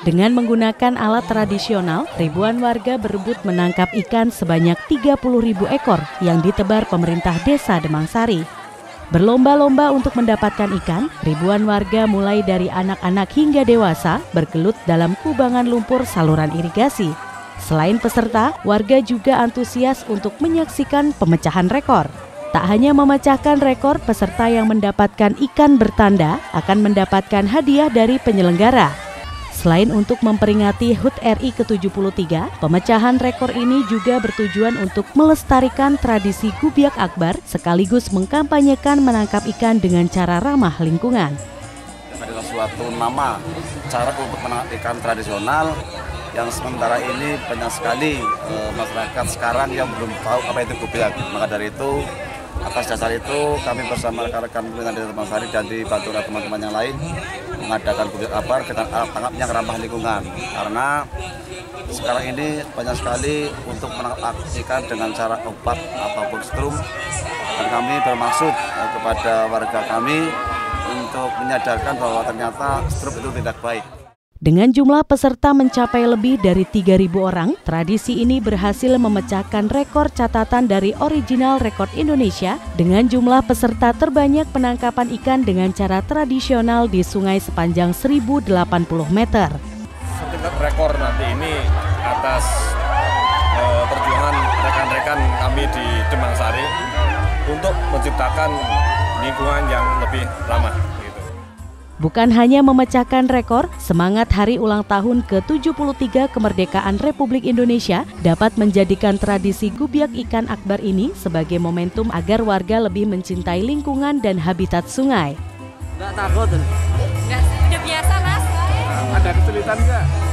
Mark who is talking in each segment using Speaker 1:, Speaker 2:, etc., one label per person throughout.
Speaker 1: Dengan menggunakan alat tradisional, ribuan warga berebut menangkap ikan sebanyak 30 ribu ekor yang ditebar pemerintah desa Demangsari. Berlomba-lomba untuk mendapatkan ikan, ribuan warga mulai dari anak-anak hingga dewasa bergelut dalam kubangan lumpur saluran irigasi. Selain peserta, warga juga antusias untuk menyaksikan pemecahan rekor. Tak hanya memecahkan rekor, peserta yang mendapatkan ikan bertanda akan mendapatkan hadiah dari penyelenggara. Selain untuk memperingati HUT RI ke-73, pemecahan rekor ini juga bertujuan untuk melestarikan tradisi Gubiak Akbar sekaligus mengkampanyekan menangkap ikan dengan cara ramah lingkungan.
Speaker 2: Adalah suatu nama cara untuk menangkap ikan tradisional yang sementara ini banyak sekali e, masyarakat sekarang yang belum tahu apa itu Gubiak. Maka dari itu atas dasar itu kami bersama rekan-rekan pemerintah di Sari dan dibantu oleh teman-teman yang lain mengadakan kubik apa kita tangkap yang ramah lingkungan karena sekarang ini banyak sekali untuk menangkap dengan cara obat ataupun strum dan kami bermaksud eh, kepada warga kami untuk menyadarkan bahwa ternyata strum itu tidak baik.
Speaker 1: Dengan jumlah peserta mencapai lebih dari 3.000 orang, tradisi ini berhasil memecahkan rekor catatan dari original rekor Indonesia dengan jumlah peserta terbanyak penangkapan ikan dengan cara tradisional di sungai sepanjang 1080 meter.
Speaker 3: Sertifikat rekor nanti ini atas uh, perjuangan rekan-rekan kami di Demang Sari untuk menciptakan lingkungan yang lebih ramah.
Speaker 1: Bukan hanya memecahkan rekor, semangat hari ulang tahun ke-73 kemerdekaan Republik Indonesia dapat menjadikan tradisi gubiak ikan akbar ini sebagai momentum agar warga lebih mencintai lingkungan dan habitat sungai.
Speaker 4: Enggak takut?
Speaker 5: Enggak, udah biasa mas.
Speaker 4: Ada kesulitan nggak?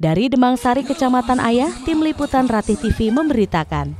Speaker 1: Dari Demang Sari, Kecamatan Ayah, Tim Liputan Ratih TV memberitakan.